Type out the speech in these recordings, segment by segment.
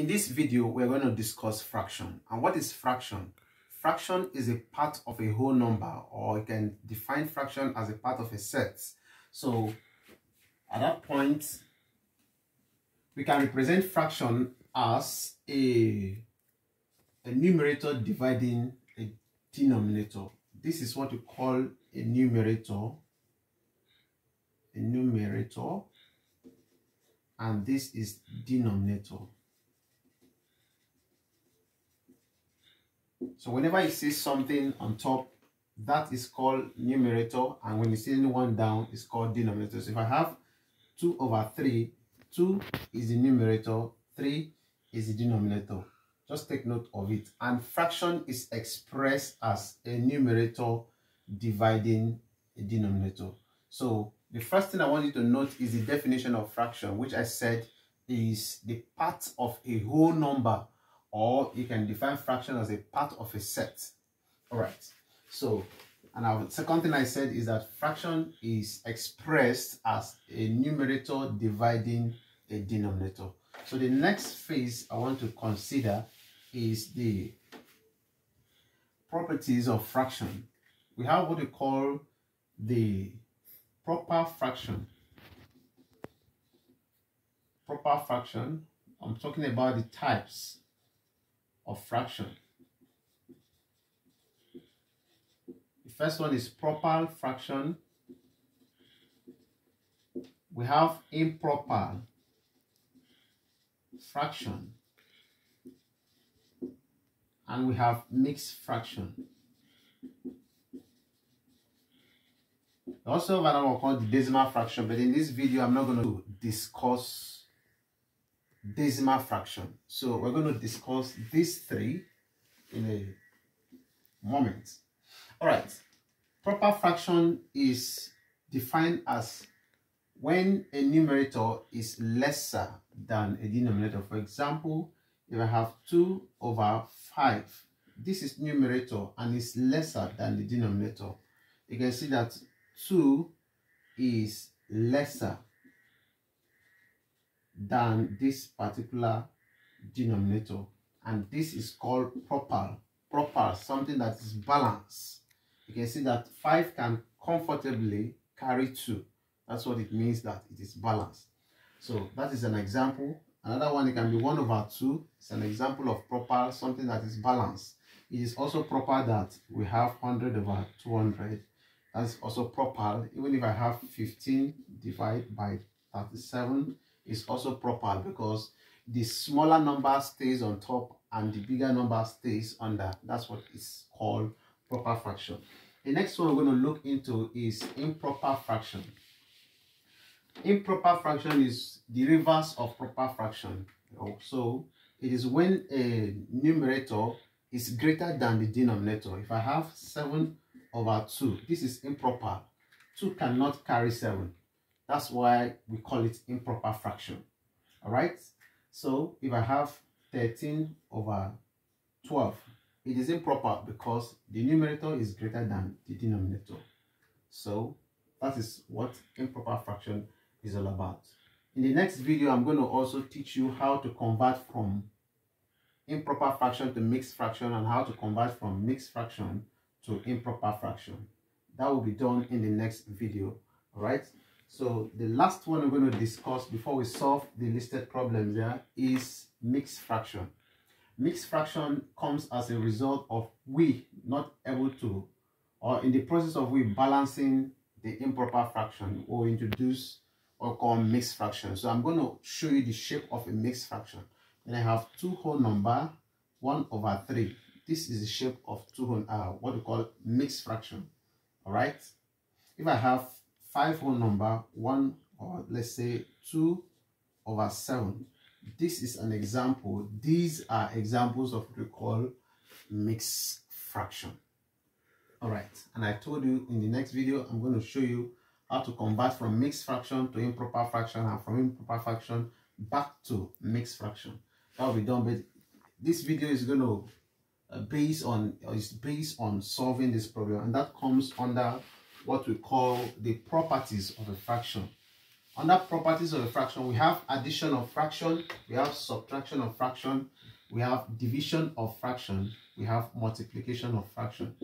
In this video, we're going to discuss fraction. And what is fraction? Fraction is a part of a whole number or you can define fraction as a part of a set. So at that point, we can represent fraction as a, a numerator dividing a denominator. This is what we call a numerator. A numerator. And this is denominator. So whenever you see something on top, that is called numerator. And when you see anyone down, it's called denominator. So if I have 2 over 3, 2 is the numerator, 3 is the denominator. Just take note of it. And fraction is expressed as a numerator dividing a denominator. So the first thing I want you to note is the definition of fraction, which I said is the part of a whole number or you can define fraction as a part of a set. All right. So, and our second thing I said is that fraction is expressed as a numerator dividing a denominator. So the next phase I want to consider is the properties of fraction. We have what we call the proper fraction. Proper fraction, I'm talking about the types of fraction. The first one is proper fraction. We have improper fraction. And we have mixed fraction. Also another one called decimal fraction, but in this video, I'm not going to discuss decimal fraction. So we're going to discuss these three in a moment. All right. Proper fraction is defined as when a numerator is lesser than a denominator. For example, if I have 2 over 5, this is numerator and is lesser than the denominator. You can see that 2 is lesser than this particular denominator. And this is called proper proper something that is balanced. You can see that 5 can comfortably carry 2 that's what it means that it is balanced. So that is an example. Another one it can be 1 over 2 it's an example of proper something that is balanced. It is also proper that we have 100 over 200 that's also proper even if i have 15 divided by 37 is also proper because the smaller number stays on top and the bigger number stays under. That's what is called proper fraction. The next one we're going to look into is improper fraction. Improper fraction is the reverse of proper fraction. So it is when a numerator is greater than the denominator. If I have 7 over 2, this is improper. 2 cannot carry 7. That's why we call it improper fraction. All right. So if I have 13 over 12, it is improper because the numerator is greater than the denominator. So that is what improper fraction is all about. In the next video, I'm going to also teach you how to convert from improper fraction to mixed fraction and how to convert from mixed fraction to improper fraction. That will be done in the next video. All right. So the last one we're going to discuss before we solve the listed problems there is mixed fraction. Mixed fraction comes as a result of we not able to, or in the process of we balancing the improper fraction, or introduce or call mixed fraction. So I'm going to show you the shape of a mixed fraction. And I have two whole number, 1 over 3. This is the shape of two whole, uh, what we call mixed fraction. All right. If I have five whole number, 1 or let's say 2 over 7. This is an example. These are examples of what we call mixed fraction. All right, and I told you in the next video, I'm going to show you how to convert from mixed fraction to improper fraction and from improper fraction back to mixed fraction. That will be done, but this video is going to uh, base on is based on solving this problem, and that comes under what we call the properties of a fraction. Under properties of a fraction, we have addition of fraction, we have subtraction of fraction, we have division of fraction, we have multiplication of fraction.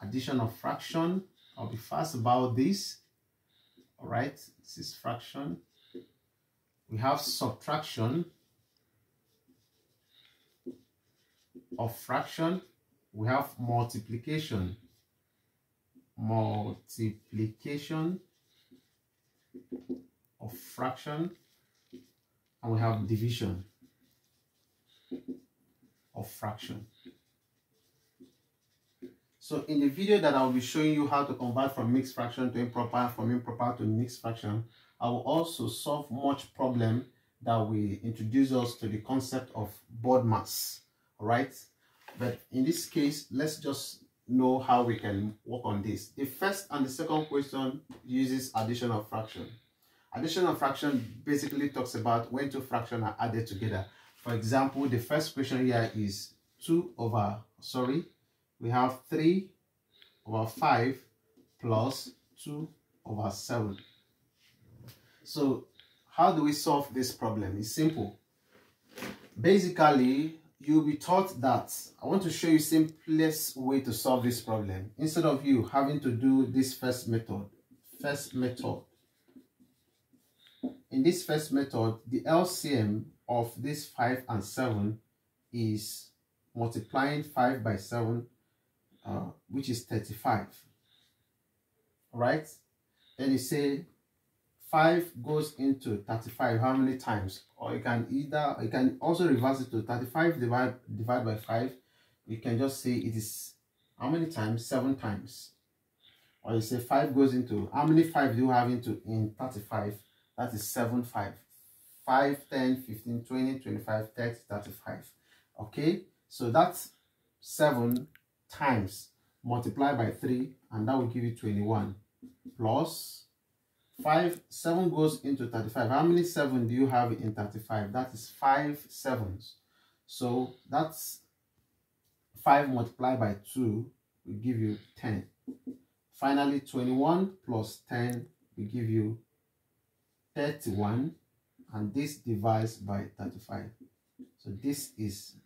Addition of fraction, I'll be fast about this. All right, this is fraction. We have subtraction of fraction. We have multiplication. Multiplication of fraction. And we have division of fraction. So in the video that I'll be showing you how to convert from mixed fraction to improper, from improper to mixed fraction, I will also solve much problem that will introduce us to the concept of BODMAS, all right? But in this case, let's just know how we can work on this. The first and the second question uses addition of fraction. Addition of fraction basically talks about when two fractions are added together. For example, the first question here is 2 over, sorry, we have 3 over 5 plus 2 over 7. So how do we solve this problem? It's simple. Basically, you'll be taught that I want to show you simplest way to solve this problem. Instead of you having to do this first method, first method. In this first method, the LCM of this 5 and 7 is multiplying 5 by 7, uh, which is 35. Right? Then you say 5 goes into 35 how many times? Or you can either you can also reverse it to 35 divide divide by 5 you can just say it is how many times? Seven times. Or you say 5 goes into how many 5 do you have into in 35 that is 7 5 5 10 15 20 25 30 35 okay? So that's 7 times. Multiply by 3 and that will give you 21 plus 5, 7 goes into 35. How many 7 do you have in 35? That is 5 sevens. So that's 5 multiplied by 2 will give you 10. Finally, 21 plus 10 will give you 31. And this divides by 35. So this is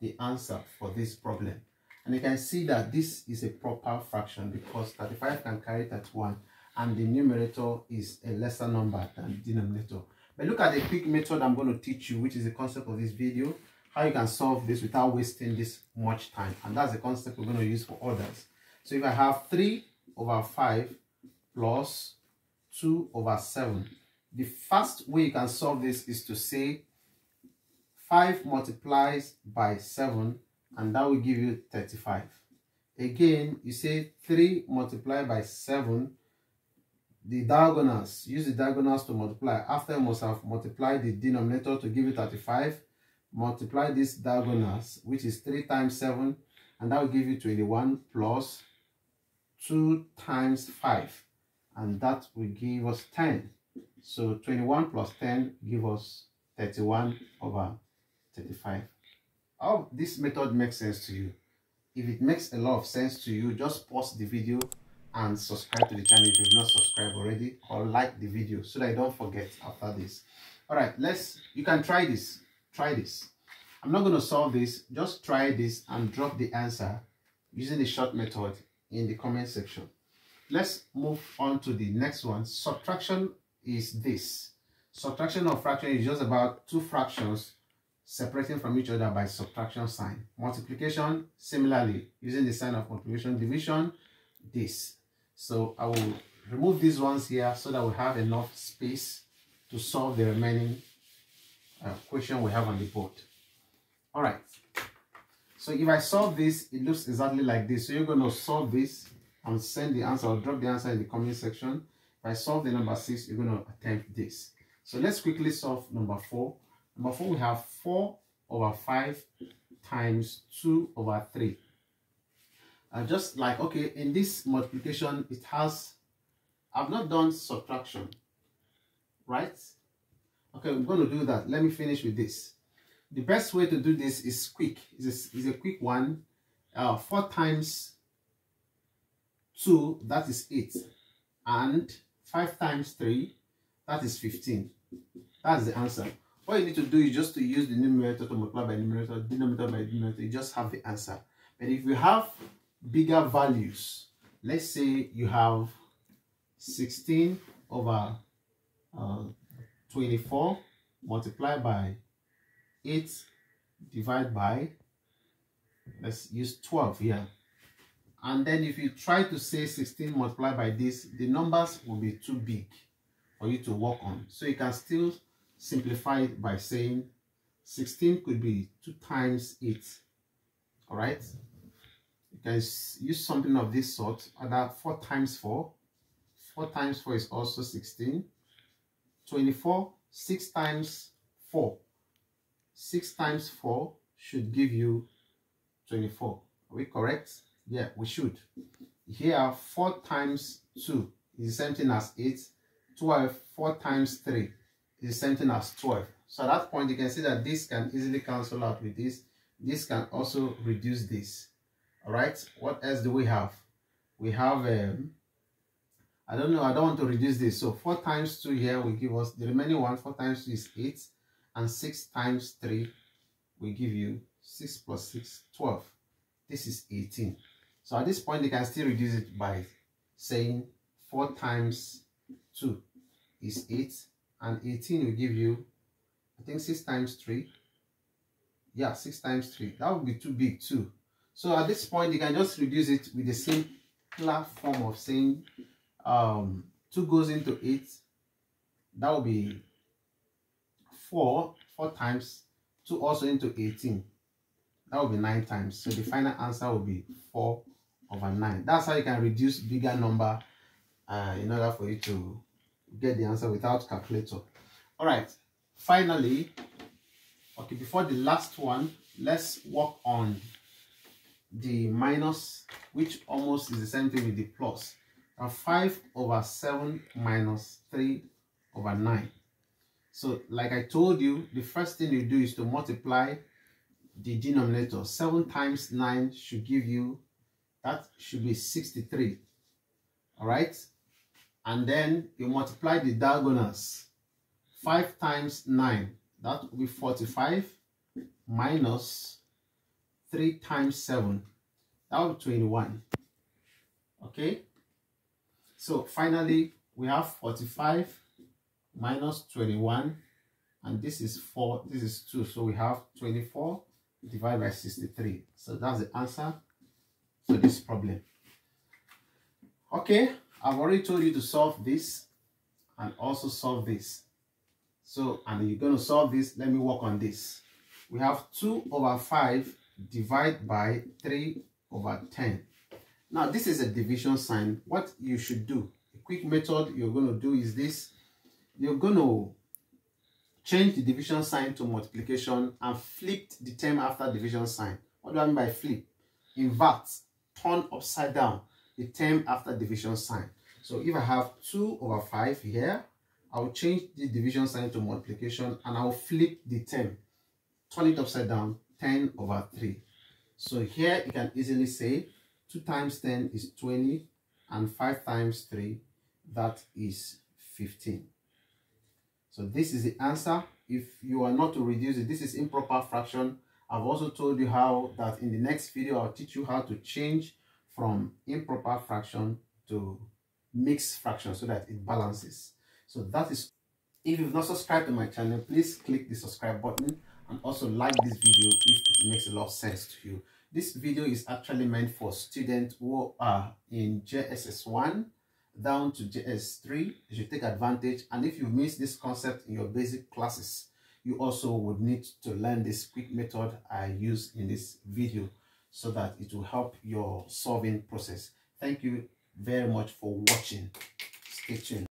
the answer for this problem. And you can see that this is a proper fraction because 35 can carry 31 and the numerator is a lesser number than the denominator. But look at the quick method I'm going to teach you, which is the concept of this video, how you can solve this without wasting this much time. And that's the concept we're going to use for others. So if I have 3 over 5 plus 2 over 7, the first way you can solve this is to say 5 multiplies by 7 and that will give you 35. Again, you say 3 multiplied by 7 the diagonals, use the diagonals to multiply. After you must have multiplied the denominator to give you 35, multiply this diagonals, which is 3 times 7, and that will give you 21 plus 2 times 5, and that will give us 10. So 21 plus 10 give us 31 over 35. How this method makes sense to you? If it makes a lot of sense to you, just pause the video and subscribe to the channel if you've not subscribed already or like the video so that you don't forget after this. All right let's you can try this try this. I'm not going to solve this just try this and drop the answer using the short method in the comment section. Let's move on to the next one. Subtraction is this. Subtraction of fraction is just about two fractions separating from each other by subtraction sign. Multiplication similarly using the sign of multiplication division this so I will remove these ones here so that we have enough space to solve the remaining uh, question we have on the board. All right. So if I solve this, it looks exactly like this. So you're going to solve this and send the answer or drop the answer in the comment section. If I solve the number 6, you're going to attempt this. So let's quickly solve number 4. Number 4, we have 4 over 5 times 2 over 3 just like okay in this multiplication it has I've not done subtraction right okay I'm going to do that let me finish with this the best way to do this is quick is a, is a quick one uh, 4 times 2 that is 8 and 5 times 3 That is 15. That's the answer. What you need to do is just to use the numerator to multiply by numerator, denominator by denominator. You just have the answer. But if you have bigger values, let's say you have 16 over uh, 24 multiplied by 8 divided by let's use 12 here. And then if you try to say 16 multiplied by this the numbers will be too big for you to work on. So you can still simplify it by saying 16 could be 2 times 8 all right can use something of this sort either 4 times 4 4 times 4 is also 16 24 6 times 4 6 times 4 should give you 24 are we correct? Yeah we should. Here 4 times 2 is the same thing as 8 12 4 times 3 is the same thing as 12 so at that point you can see that this can easily cancel out with this. This can also reduce this all right what else do we have? We have um i don't know i don't want to reduce this. So 4 times 2 here will give us the remaining one 4 times 2 is 8 and 6 times 3 will give you 6 plus 6 12 this is 18 so at this point they can still reduce it by saying 4 times 2 is 8 and 18 will give you I think 6 times 3 yeah 6 times 3 that would be too big too so at this point you can just reduce it with the simpler form of saying um 2 goes into 8 that will be 4 4 times 2 also into 18 that will be 9 times. So the final answer will be 4 over 9 that's how you can reduce bigger number uh, in order for you to get the answer without calculator. All right. Finally okay before the last one let's work on the minus which almost is the same thing with the plus. Uh, 5 over 7 minus 3 over 9 so like i told you the first thing you do is to multiply the denominator. 7 times 9 should give you that should be 63 all right? And then you multiply the diagonals. 5 times 9 that will be 45 minus 3 times 7 that will be 21 okay? So finally we have 45 minus 21 and this is 4 this is 2 so we have 24 divided by 63 so that's the answer to this problem. Okay i've already told you to solve this and also solve this. So and you're going to solve this. Let me work on this. We have 2 over 5 divided by 3 over 10 now this is a division sign what you should do a quick method you're going to do is this you're going to change the division sign to multiplication and flip the term after division sign. What do I mean by flip? Invert, turn upside down the term after division sign. So if I have 2 over 5 here, I will change the division sign to multiplication and I will flip the term. Turn it upside down, 10 over 3. So here you can easily say 2 times 10 is 20 and 5 times 3, that is 15. So this is the answer. If you are not to reduce it, this is improper fraction. I've also told you how that in the next video, I'll teach you how to change from improper fraction to mixed fraction so that it balances. So that is, if you've not subscribed to my channel, please click the subscribe button and also like this video if it makes a lot of sense to you. This video is actually meant for students who are in JSS1 down to JS3, you should take advantage. And if you miss this concept in your basic classes, you also would need to learn this quick method I use in this video so that it will help your solving process. Thank you very much for watching. Stay tuned.